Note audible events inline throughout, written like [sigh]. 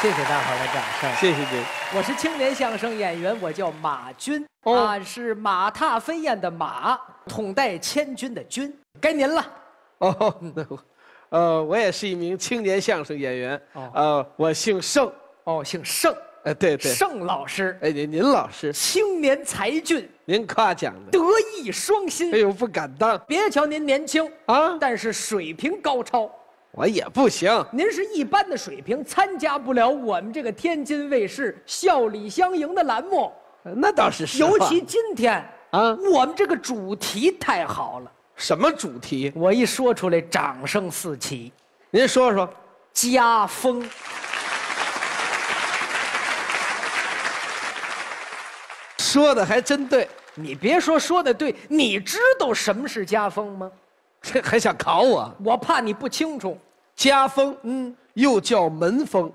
谢谢大伙儿的掌声。谢谢您。我是青年相声演员，我叫马军，哦啊，是马踏飞燕的马，统带千军的军。该您了。哦，那我，呃，我也是一名青年相声演员。哦呃，我姓盛。哦，姓盛，哎，对对。盛老师，哎，您您老师，青年才俊，您夸奖的。德艺双馨哎。呦，不敢当别瞧您年轻，啊，但是水平高超。我也不行。您是一般的水平，参加不了我们这个天津卫视笑里相迎的栏目。那倒是实话尤其今天啊我们这个主题太好了，什么主题？我一说出来，掌声四起。您说说。家风，说的还真对，你别说说的对，你知道什么是家风吗？这还想考我？我怕你不清楚。家风，嗯，又叫门风，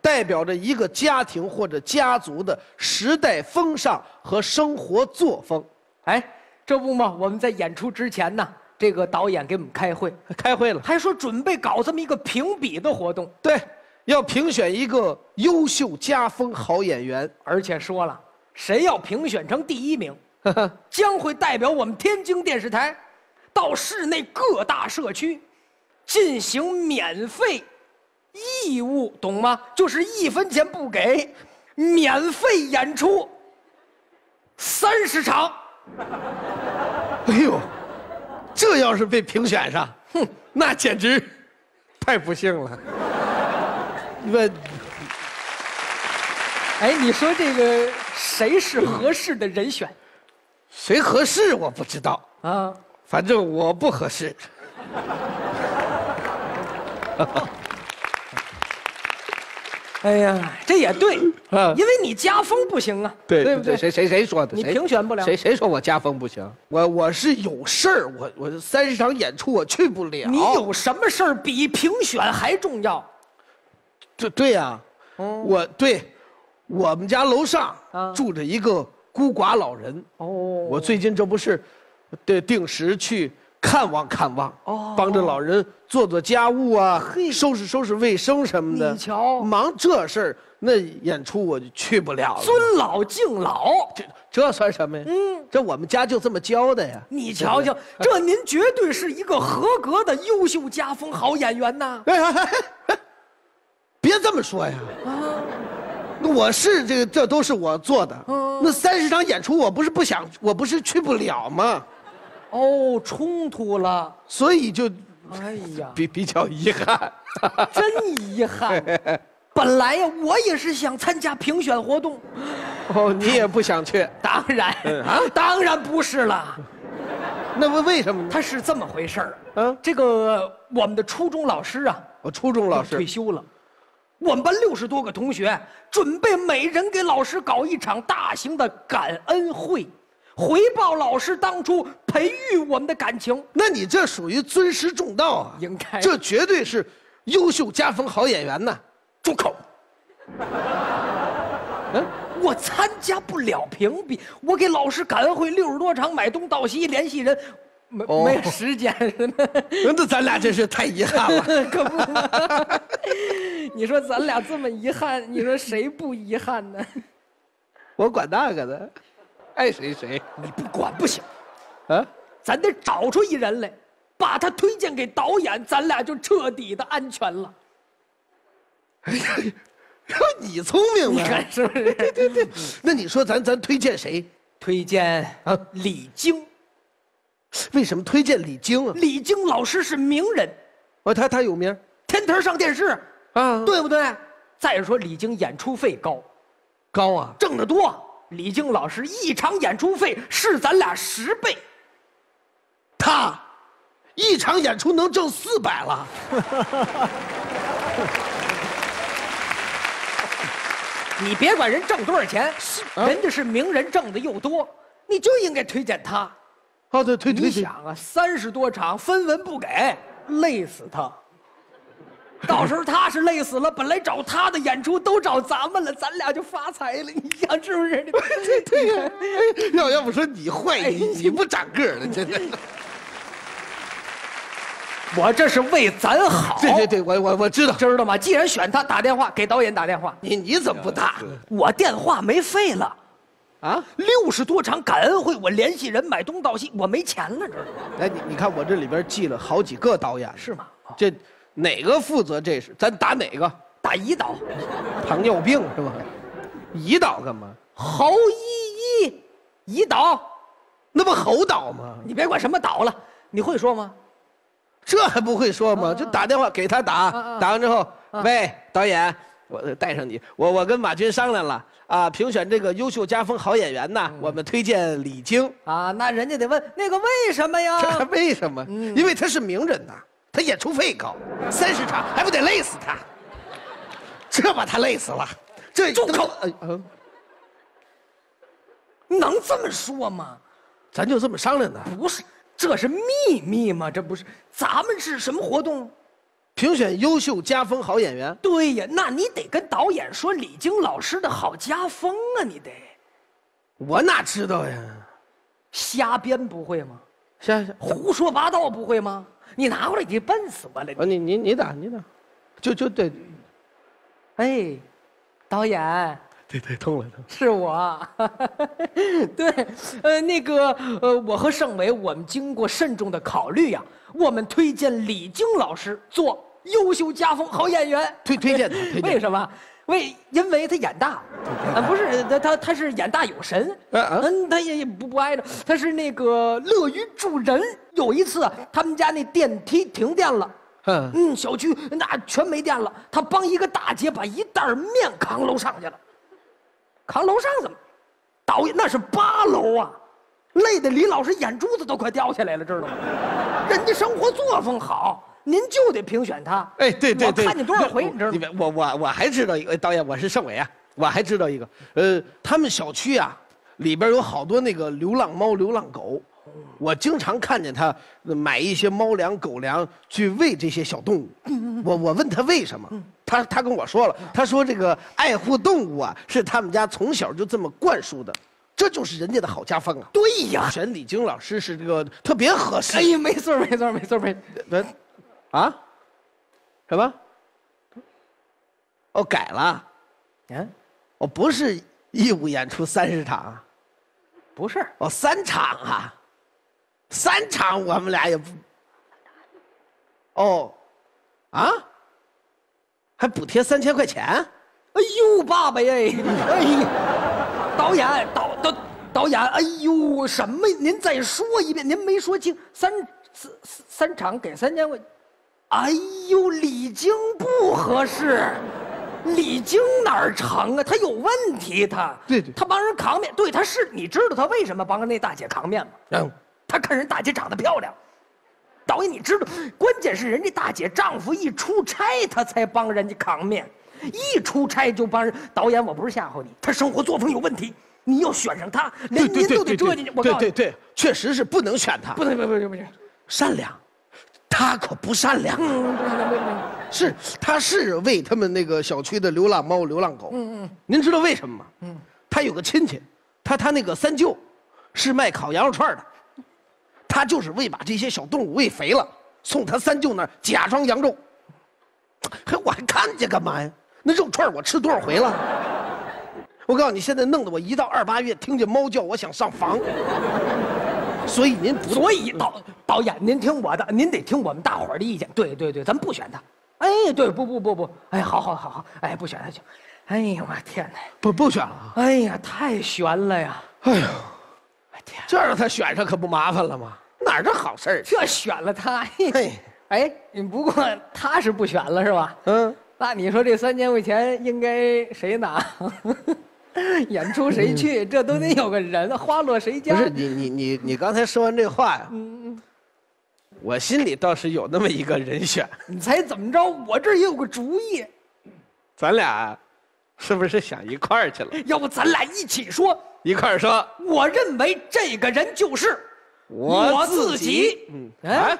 代表着一个家庭或者家族的时代风尚和生活作风。哎，这不嘛，我们在演出之前呢，这个导演给我们开会，开会了，还说准备搞这么一个评比的活动，对，要评选一个优秀家风好演员。而且说了，谁要评选成第一名，[laughs] 将会代表我们天津电视台，到市内各大社区，进行免费、义务，懂吗？就是一分钱不给，免费演出三十场。哎呦，这要是被评选上，哼，那简直太不幸了。问哎，你说这个谁是合适的人选谁合适我不知道，啊？反正我不合适。[laughs] 哎呀，这也对，啊因为你家风不行啊，对对不对？谁谁谁说的？你评选不了谁谁说我家风不行？我我是有事儿，我我三十场演出我去不了。你有什么事儿比评选还重要？对对呀、我对，我们家楼上啊住着一个孤寡老人。哦我最近这不是，对，定时去看望看望，哦帮着老人做做家务啊嘿，收拾收拾卫生什么的。你瞧忙这事儿，那演出我就去不了了。尊老敬老。这这算什么呀？嗯，这我们家就这么教的呀。你瞧瞧，[laughs] 这您绝对是一个合格的优秀家风好演员呐！哎哎哎哎，别这么说呀！那我是这个，这都是我做的。那三十场演出，我不是不想，我不是去不了吗？哦，冲突了，所以就哎呀，比比较遗憾。[laughs] 真遗憾。[laughs] 本来呀，我也是想参加评选活动，哦，你也不想去？[laughs] 当然啊，当然不是了。那为为什么呢？他是这么回事儿，嗯这个我们的初中老师啊，我初中老师退休了，我们班六十多个同学准备每人给老师搞一场大型的感恩会，回报老师当初培育我们的感情。那你这属于尊师重道啊！应该这绝对是优秀家风好演员呐！住口！[laughs] 嗯，我参加不了评比，我给老师感恩会六十多场，买东到西，联系人，没、哦没时间。[laughs] 那咱俩真是太遗憾了。[laughs] 可不，你说咱俩这么遗憾，你说谁不遗憾呢？我管那个的，爱谁谁。你不管不行，啊，咱得找出一人来，把他推荐给导演，咱俩就彻底的安全了。哎呀，你聪明你啊！看是不是？对对对，那你说咱咱推荐谁？推荐啊李菁，为什么推荐李菁啊？李菁老师是名人，哦，他他有名天天上电视，啊，对不对？再说李菁演出费高，高啊，挣得多。李菁老师一场演出费是咱俩十倍，他一场演出能挣四百了。[laughs] 你别管人挣多少钱，啊人家是名人，挣的又多，你就应该推荐他。哦，对，推推推，你想啊，三十多场分文不给，累死他。到时候他是累死了，本来找他的演出都找咱们了，咱俩就发财了。你想是不是？对 [laughs] 对呀、哎要要不说你坏，你你不长个儿了，[laughs] 真的。我这是为咱好。对对对，我我我知道。知道吗？既然选他，打电话给导演打电话。你你怎么不打？我电话没费了，啊？六十多场感恩会，我联系人买东道西，我没钱了，知道吗？哎，你你看我这里边记了好几个导演，是吗？这哪个负责这事？咱打哪个？打胰岛，糖尿病是吧？胰岛干嘛？侯依依，胰岛，那不侯导吗？你别管什么岛了，你会说吗？这还不会说吗？就打电话给他打，啊打完之后，喂，导演，我带上你，我我跟马军商量了啊，评选这个优秀家风好演员呢，我们推荐李菁。啊，那人家得问那个为什么呀这还？[laughs] 为什么？因为他是名人呐，他演出费高，三十场还不得累死他？这把他累死了。这住口能这么说吗？咱就这么商量的。不是，这是秘密吗？这不是，咱们是什么活动？评选优秀家风好演员，对呀，那你得跟导演说李菁老师的好家风啊，你得我哪知道呀？瞎编不会吗？瞎瞎，胡说八道不会吗？你拿过来你笨死我了！啊，你你你打你打，就就对，哎，导演对对，痛了通了。是我，[laughs] 对，呃，那个呃，我和盛伟我们经过慎重的考虑呀、我们推荐李菁老师做优秀家风好演员。推推荐他推荐 [laughs] 为什么？为因为他眼大，啊，不是他他他是眼大有神，嗯，他也也不不挨着，他是那个乐于助人。有一次啊，他们家那电梯停电了，嗯嗯，小区那全没电了，他帮一个大姐把一袋面扛楼上去了。扛楼上怎么？导演那是八楼啊，累得李老师眼珠子都快掉下来了，知道吗？人家生活作风好，您就得评选他。哎，对对对，我看见多少回，你知道吗？我我我还知道一个导演，我是盛伟啊，我还知道一个，呃，他们小区啊，里边有好多那个流浪猫、流浪狗，我经常看见他呃买一些猫粮、狗粮去喂这些小动物。我我问他为什么，他他跟我说了，他说这个爱护动物啊，是他们家从小就这么灌输的，这就是人家的好家风啊。对呀，选李菁老师是这个特别合适。哎呀，没错，没错，没错，没啊？什么？哦，改了，嗯，哦，不是义务演出三十场啊，不是，哦，三场啊，三场我们俩也不，哦，啊？还补贴三千块钱？哎呦，爸爸呀，哎呀，导演，导导导演，哎呦，什么？您再说一遍，您没说清，三三三场给三千块，哎呦，李菁不合适，李菁哪儿成啊？他有问题，他对对他帮人扛面，对，他是，你知道他为什么帮那大姐扛面吗？嗯，他看人大姐长得漂亮。导演，你知道，关键是人家大姐丈夫一出差，她才帮人家扛面，一出差就帮人。导演，我不是吓唬你，他生活作风有问题，你要选上他，连您都得折进去。我告诉你，对对对，确实是不能选他，不能，不不不不行，善良，他可不善良是，他是为他们那个小区的流浪猫、流浪狗。嗯嗯，您知道为什么吗？嗯，他有个亲戚，他他那个三舅，是卖烤羊肉串的，他就是为把这些小动物喂肥了，送他三舅那儿假装羊肉。嘿，我还看见干嘛呀？那肉串我吃多少回了？我告诉你，现在弄得我一到二八月听见猫叫，我想上房。所以您不所以导导演，您听我的，您得听我们大伙儿的意见。对对对，咱不选他。哎，对，不不不不，哎，好好好好，哎，不选他行。哎呀，我天哪！不不选了啊？哎呀，太悬了呀！哎呦，我天，这让他选上可不麻烦了吗？哪儿的好事儿？这选了他，嘿嘿，哎，不过他是不选了是吧？嗯，那你说这三千块钱应该谁拿？[laughs] 演出谁去？这都得有个人，花落谁家？不是你你你你刚才说完这话呀，嗯嗯我心里倒是有那么一个人选，你猜怎么着？我这儿也有个主意，咱俩是不是想一块儿去了？[laughs] 要不咱俩一起说？一块儿说，我认为这个人就是我自自己嗯哎啊，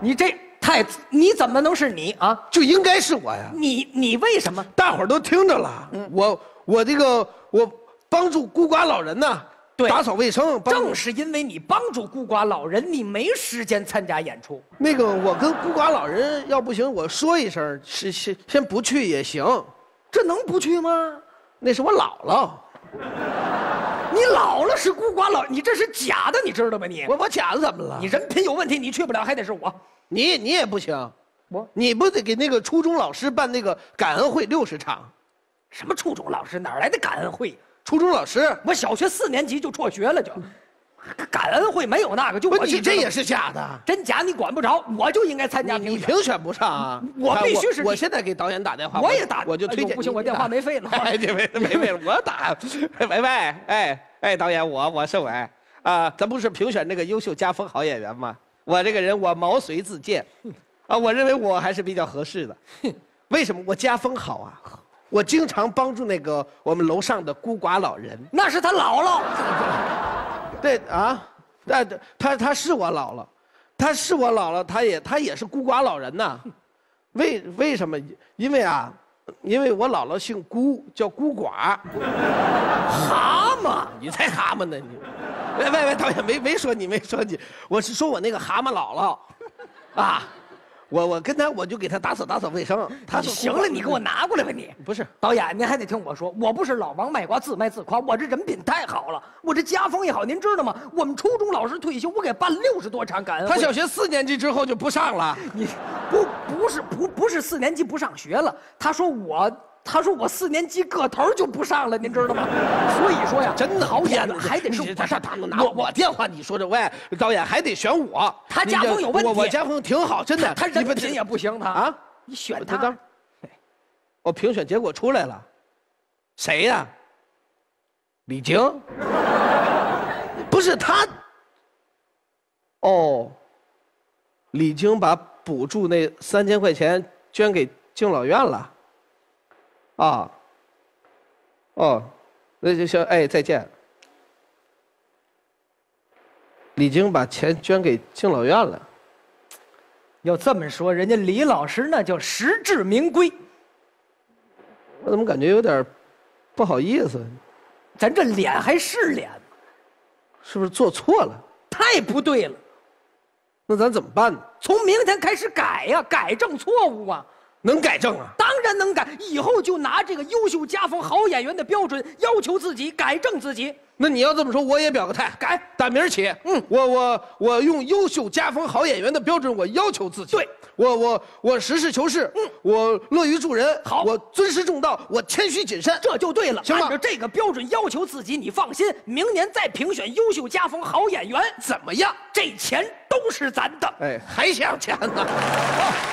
你这太你怎么能是你啊？就应该是我呀！你你为什么？大伙儿都听着了，嗯我我这个我帮助孤寡老人呢，对打扫卫生，正是因为你帮助孤寡老人，你没时间参加演出。那个我跟孤寡老人要不行，我说一声，是先先不去也行。这能不去吗？那是我姥姥，你姥姥是孤寡老，你这是假的，你知道吗？你我我假的怎么了？你人品有问题，你去不了，还得是我。你你也不行，我你不得给那个初中老师办那个感恩会六十场？什么初中老师哪来的感恩会？初中老师，我小学四年级就辍学了，就感恩会没有那个，就我你这也是假的。真假你管不着，我就应该参加你评选。你评选不上啊！我必须是你我现在给导演打电话，我也打我就推荐。哎不行我电话没费了 [laughs] 哎，你 [laughs] 没没费了，我打。喂喂，哎哎，导演，我我是伟啊，咱不是评选那个优秀家风好演员吗？我这个人我毛遂自荐，啊，我认为我还是比较合适的。[laughs] 为什么？我家风好啊，我经常帮助那个我们楼上的孤寡老人。那是他姥姥，[laughs] 对啊，那他他是我姥姥，他是我姥姥，他也他也是孤寡老人呐。为为什么？因为啊，因为我姥姥姓孤，叫孤寡。蛤蟆。你才蛤蟆呢你！喂喂喂，导演没没说你没说你，我是说我那个蛤蟆姥姥，啊，我我跟他我就给他打扫打扫卫生。他说行了，你给我拿过来吧你。不是导演，您还得听我说，我不是老王卖瓜自卖自夸，我这人品太好了，我这家风也好，您知道吗？我们初中老师退休，我给办六十多场感恩。他小学四年级之后就不上了。你不不是不不是四年级不上学了，他说我他说我四年级个头就不上了，您知道吗？[laughs] 所以说呀，真的导演还得是你我上他拿我我电话，你说这喂，导演还得选我。他家风有问题我我家风挺好，真的。他人品也不行，他啊，你选他他当，哦，评选结果出来了，谁呀？李菁？[laughs] 不是他。哦，李菁把补助那三千块钱捐给敬老院了。啊。哦，那就行，哎，再见。李菁把钱捐给敬老院了。要这么说，人家李老师那叫实至名归。我怎么感觉有点不好意思？咱这脸还是脸吗？是不是做错了？太不对了！那咱怎么办呢？从明天开始改呀，改正错误啊！能改正啊？当然能改，以后就拿这个优秀家风好演员的标准要求自己，改正自己。那你要这么说，我也表个态，改打明儿起，嗯我我我用优秀家风好演员的标准，我要求自己。对，我我我实事求是，嗯我乐于助人，好我尊师重道，我谦虚谨慎。这就对了。行吧按照这个标准要求自己，你放心，明年再评选优秀家风好演员，怎么样？这钱都是咱的。哎，还想钱呢？[laughs]